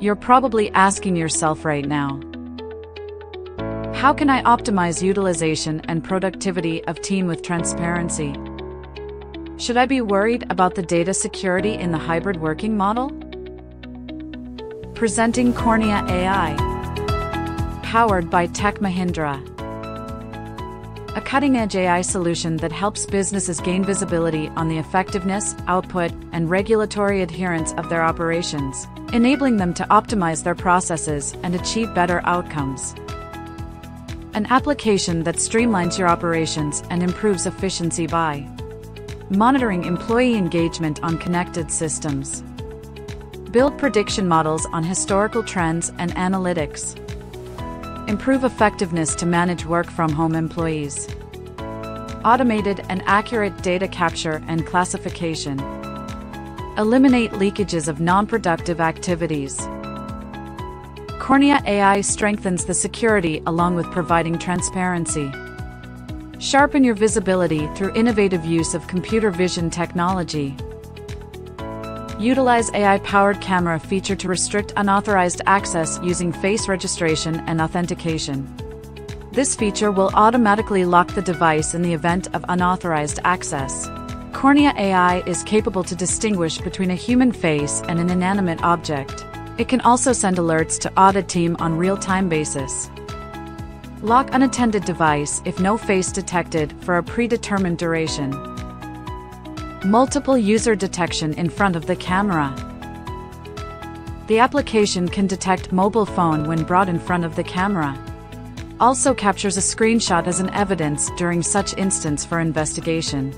You're probably asking yourself right now. How can I optimize utilization and productivity of team with transparency? Should I be worried about the data security in the hybrid working model? Presenting Kornea AI. Powered by Tech Mahindra. A cutting edge AI solution that helps businesses gain visibility on the effectiveness, output, and regulatory adherence of their operations, enabling them to optimize their processes and achieve better outcomes. An application that streamlines your operations and improves efficiency by monitoring employee engagement on connected systems. Build prediction models on historical trends and analytics. Improve effectiveness to manage work from home employees. Automated and accurate data capture and classification. Eliminate leakages of non productive activities. Kornea AI strengthens the security along with providing transparency. Sharpen your visibility through innovative use of computer vision technology. Utilize AI-powered camera feature to restrict unauthorized access using face registration and authentication. This feature will automatically lock the device in the event of unauthorized access. Kornea AI is capable to distinguish between a human face and an inanimate object. It can also send alerts to audit team on real-time basis. Lock unattended device if no face detected for a predetermined duration. Multiple user detection in front of the camera. The application can detect mobile phone when brought in front of the camera. Also captures a screenshot as an evidence during such instance for investigation.